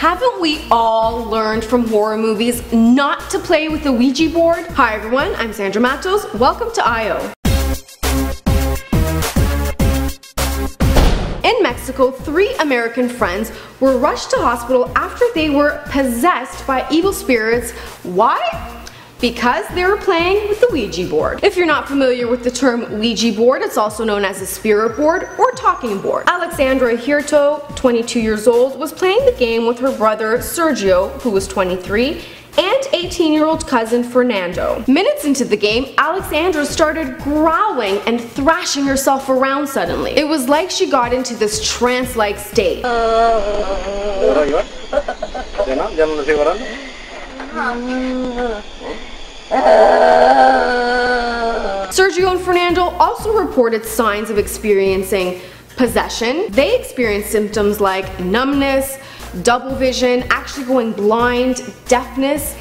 Haven't we all learned from horror movies not to play with the Ouija board? Hi everyone, I'm Sandra Matos. Welcome to IO. In Mexico, three American friends were rushed to hospital after they were possessed by evil spirits. Why? Because they were playing with the Ouija board. If you're not familiar with the term Ouija board, it's also known as a spirit board or talking board. Alexandra Huerta, 22 years old, was playing the game with her brother Sergio, who was 23, and 18 year old cousin Fernando. Minutes into the game, Alexandra started growling and thrashing herself around suddenly. It was like she got into this trance like state. Sergio and Fernando also reported signs of experiencing possession. They experienced symptoms like numbness, double vision, actually going blind, deafness,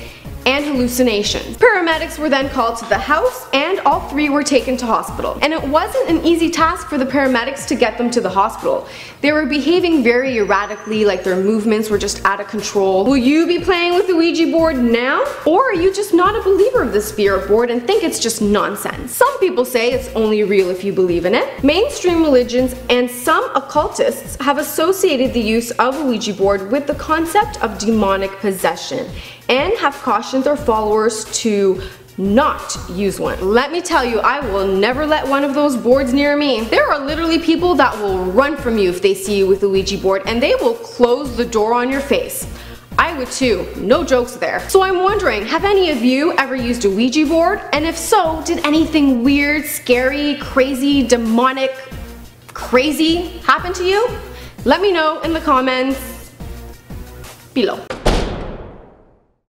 and hallucinations. Paramedics were then called to the house and all three were taken to hospital. And it wasn't an easy task for the paramedics to get them to the hospital. They were behaving very erratically, like their movements were just out of control. Will you be playing with the Ouija board now? Or are you just not a believer of the spirit board and think it's just nonsense? Some people say it's only real if you believe in it. Mainstream religions and some occultists have associated the use of a Ouija board with the concept of demonic possession and have cautioned their followers to not use one. Let me tell you, I will never let one of those boards near me. There are literally people that will run from you if they see you with a Ouija board and they will close the door on your face. I would too, no jokes there. So I'm wondering, have any of you ever used a Ouija board? And if so, did anything weird, scary, crazy, demonic, crazy happen to you? Let me know in the comments below.